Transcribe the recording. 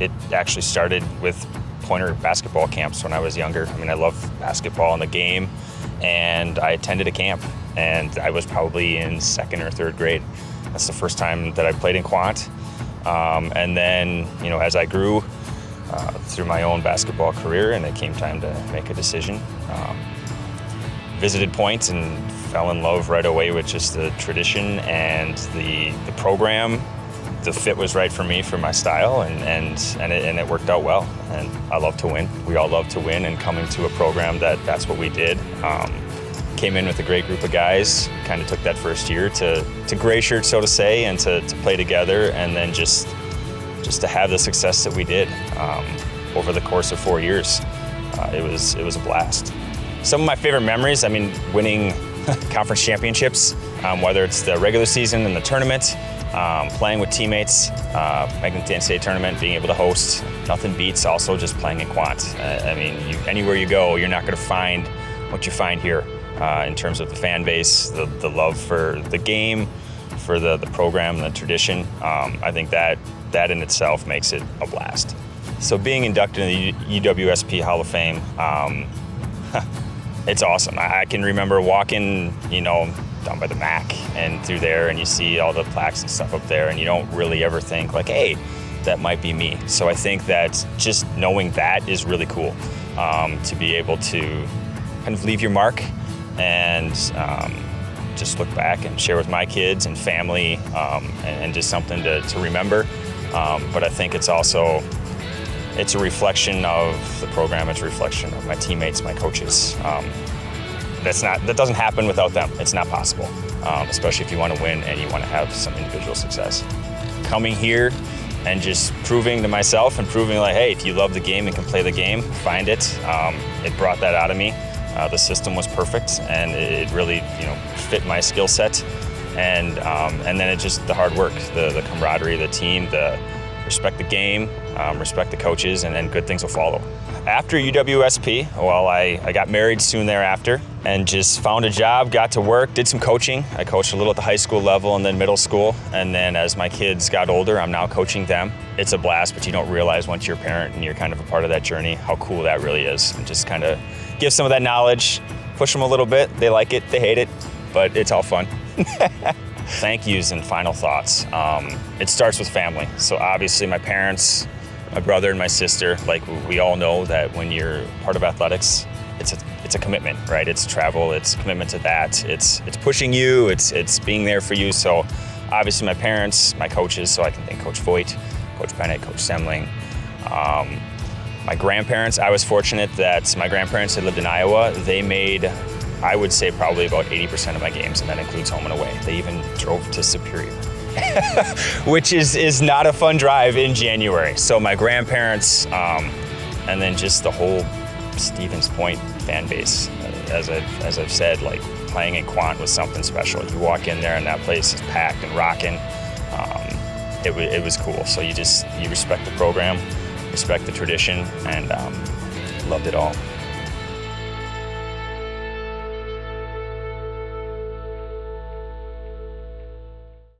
it actually started with pointer basketball camps when I was younger. I mean, I love basketball and the game, and I attended a camp, and I was probably in second or third grade. That's the first time that I played in Quandt. Um, and then, you know, as I grew uh, through my own basketball career, and it came time to make a decision, um, visited points Point and fell in love right away with just the tradition and the the program the fit was right for me for my style and and and it, and it, worked out well. And I love to win. We all love to win and coming to a program that that's what we did. Um, came in with a great group of guys kind of took that first year to to gray shirt so to say and to, to play together and then just just to have the success that we did um, over the course of four years. Uh, it was it was a blast. Some of my favorite memories I mean winning conference championships um, whether it's the regular season and the tournament um, playing with teammates, uh, making the NCAA tournament, being able to host, nothing beats also just playing in Quandt. Uh, I mean, you, anywhere you go, you're not going to find what you find here uh, in terms of the fan base, the, the love for the game, for the, the program, the tradition. Um, I think that that in itself makes it a blast. So being inducted in the UWSP Hall of Fame, um, it's awesome. I, I can remember walking, you know, down by the MAC and through there, and you see all the plaques and stuff up there, and you don't really ever think like, hey, that might be me. So I think that just knowing that is really cool um, to be able to kind of leave your mark and um, just look back and share with my kids and family um, and, and, just something to, to remember. Um, but I think it's also it's a reflection of the program. It's a reflection of my teammates, my coaches. That's not that doesn't happen without them. It's not possible, um, especially if you want to win and you want to have some individual success. Coming here and just proving to myself and proving like, hey, if you love the game and can play the game, find it. Um, it brought that out of me. Uh, the system was perfect and it really, you know, fit my skill set. And um, and then it just the hard work, the the camaraderie, the team, the respect the game, um, respect the coaches, and then good things will follow. After UWSP, well, I, I got married soon thereafter and just found a job, got to work, did some coaching. I coached a little at the high school level and then middle school. And then as my kids got older, I'm now coaching them. It's a blast, but you don't realize once you're a parent and you're kind of a part of that journey how cool that really is. And just kind of give some of that knowledge, push them a little bit. They like it, they hate it, but it's all fun. Thank yous and final thoughts. Um, it starts with family. So obviously my parents, my brother and my sister, like we all know that when you're part of athletics, it's a, it's a commitment, right? It's travel, it's commitment to that. It's it's pushing you, it's it's being there for you. So obviously my parents, my coaches, so I can thank Coach Voigt, Coach Bennett, Coach Semling. Um, my grandparents, I was fortunate that my grandparents had lived in Iowa. They made, I would say, probably about 80% of my games, and that includes home and away. They even drove to Superior. which is, is not a fun drive in January. So my grandparents, um, and then just the whole Stevens Point fan base. As I've, as I've said, like playing in Quandt was something special. You walk in there and that place is packed and rocking. Um, it, it, was cool. So you just, you respect the program, respect the tradition, and um, loved it all.